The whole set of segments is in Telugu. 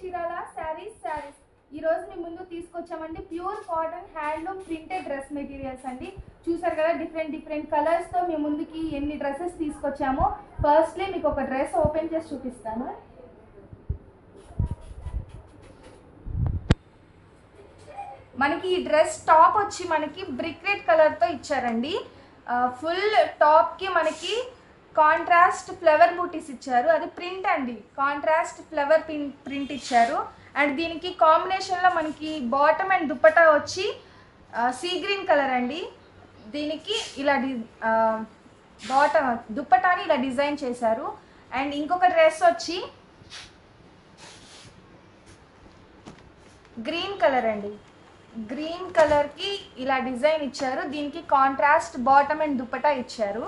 చీరాల శారీస్ శారీస్ ఈ రోజు మీ ముందు తీసుకొచ్చామండి pure cotton handloom printed dress materials అండి. చూసారు కదా డిఫరెంట్ డిఫరెంట్ కలర్స్తో మీ ముందుకి ఎన్ని డ్రెస్సెస్ తీసుకొచ్చామో. ఫస్ట్లీ మీకు ఒక డ్రెస్ ఓపెన్ చేసి చూపిస్తాను. మనకి ఈ డ్రెస్ టాప్ వచ్చి మనకి బ్రిక్ రెడ్ కలర్తో ఇచ్చారండి. ఫుల్ టాప్కి మనకి కాంట్రాస్ట్ ఫ్లవర్ బూటీస్ ఇచ్చారు. అది ప్రింట్ అండి. కాంట్రాస్ట్ ఫ్లవర్ ప్రింట్ ప్రింట్ ఇచ్చారు. అండ్ దీనికి కాంబినేషన్లో మనకి బాటమ్ అండ్ దుప్పటా వచ్చి సీ గ్రీన్ కలర్ అండి. దీనికి ఇలా డి బాటమ్ దుప్పటాని ఇలా డిజైన్ చేశారు. అండ్ ఇంకొక డ్రెస్ వచ్చి గ్రీన్ కలర్ అండి. గ్రీన్ కలర్కి ఇలా డిజైన్ ఇచ్చారు. దీనికి కాంట్రాస్ట్ బాటమ్ అండ్ దుప్పటా ఇచ్చారు.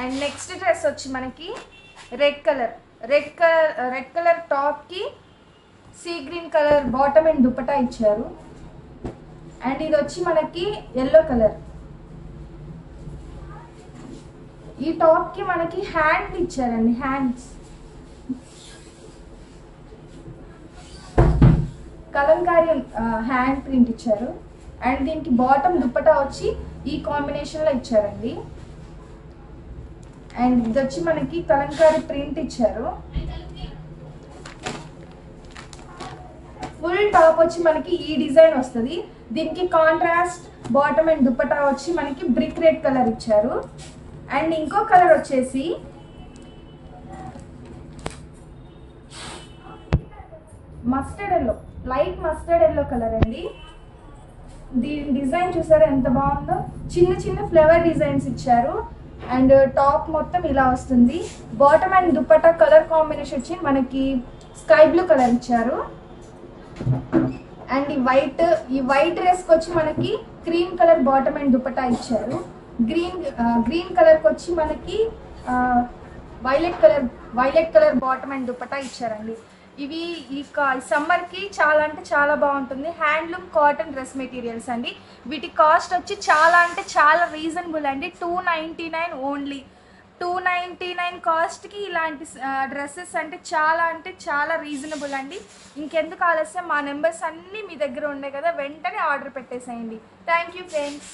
అండ్ నెక్స్ట్ డ్రెస్ వచ్చి మనకి red colour red colour red colour టాప్కి sea green colour bottom and dupatta ఇచ్చారు. అండ్ ఇది వచ్చి మనకి ఎల్లో కలర్ ఈ టాప్కి మనకి హ్యాండ్ ఇచ్చారండి హ్యాండ్స్ కలంకారీ హ్యాండ్ ప్రింట్ ఇచ్చారు. అండ్ దీనికి బాటమ్ దుప్పటా వచ్చి ఈ కాంబినేషన్లో ఇచ్చారండి. అండ్ ఇది వచ్చి మనకి కలంకారీ ప్రింట్ ఇచ్చారు. ఫుల్ టాప్ వచ్చి మనకి ఈ డిజైన్ వస్తుంది. దీనికి కాంట్రాస్ట్ బాటమ్ అండ్ దుప్పటా వచ్చి మనకి బ్రిక్ రెడ్ కలర్ ఇచ్చారు. అండ్ ఇంకో కలర్ వచ్చేసి mustard yellow light mustard yellow colour అండి. దీని డిజైన్ చూసారా ఎంత బాగుందో? చిన్న చిన్న ఫ్లవర్ డిజైన్స్ ఇచ్చారు. అండ్ టాప్ మొత్తం ఇలా వస్తుంది. Bottom and dupatta colour combination వచ్చి మనకి స్కై బ్లూ కలర్ ఇచ్చారు. అండ్ ఈ వైట్ ఈ వైట్ డ్రెస్కి వచ్చి మనకి cream colour bottom and dupatta ఇచ్చారు. గ్రీన్ గ్రీన్ కలర్కి వచ్చి మనకి violet colour violet colour bottom and dupatta ఇచ్చారండి. ఇవి ఈ సమ్మర్కి చాలా అంటే చాలా బాగుంటుంది. హ్యాండ్లూమ్ కాటన్ డ్రెస్ మెటీరియల్స్ అండి. వీటి కాస్ట్ వచ్చి చాలా అంటే చాలా రీజనబుల్ అండి. Two ninety nine only. Two ninety nine కాస్ట్కి ఇలాంటి డ్రెస్సెస్ అంటే చాలా అంటే చాలా రీజనబుల్ అండి. ఇంకెందుకు ఆలస్యం? మా నెంబర్స్ అన్నీ మీ దగ్గర ఉన్నాయి కదా వెంటనే ఆర్డర్ పెట్టేసేయండి. Thank you friends.